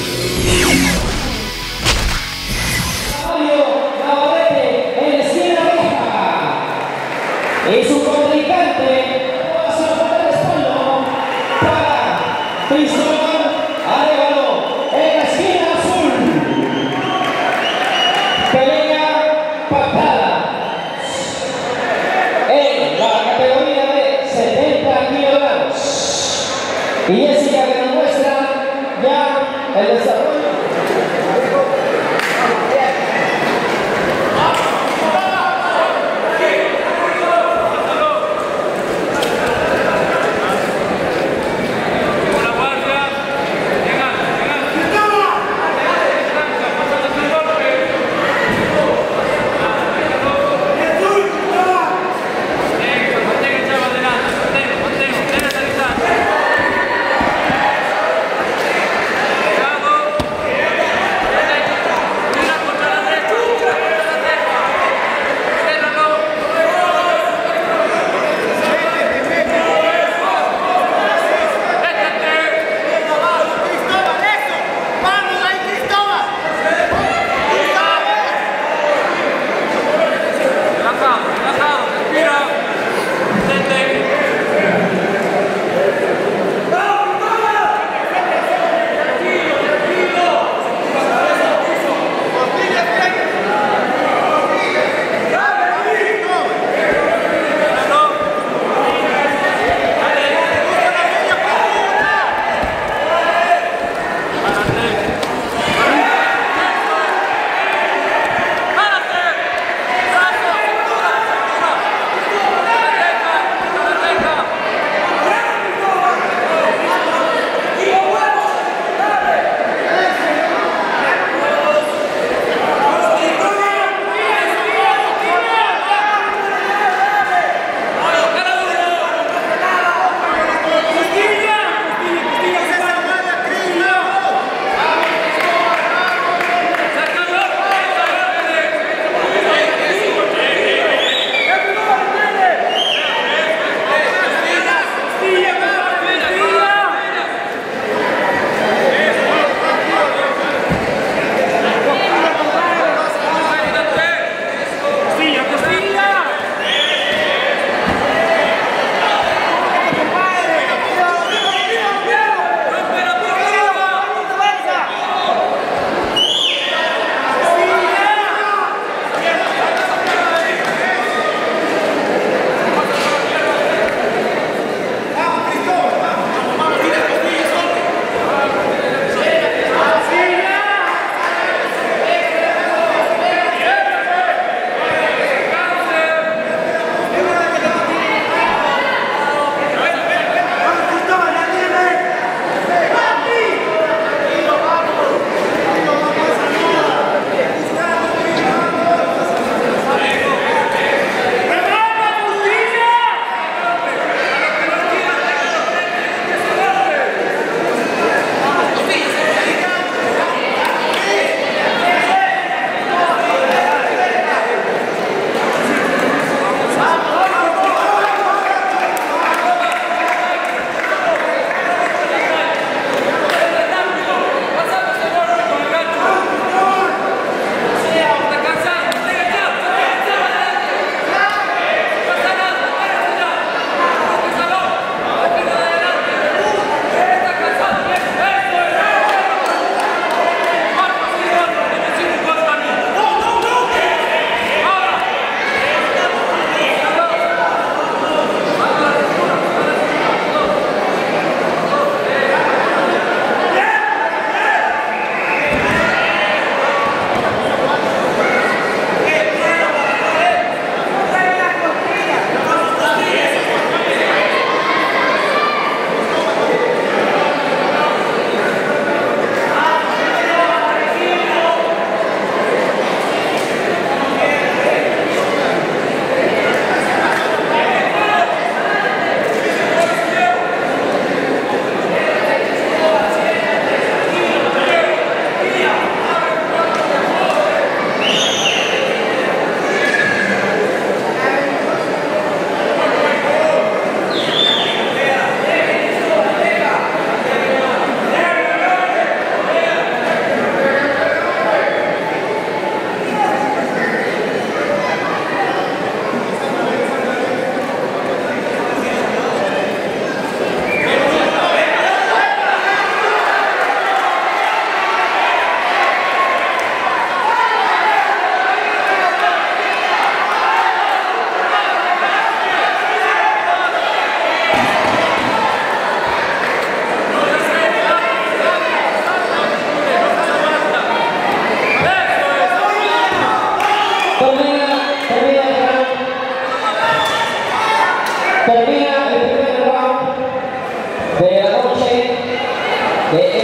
you de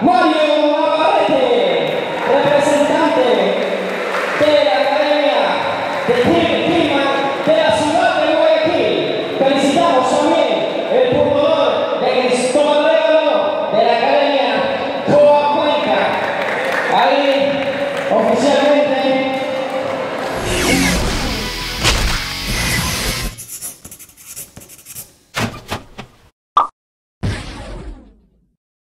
Mario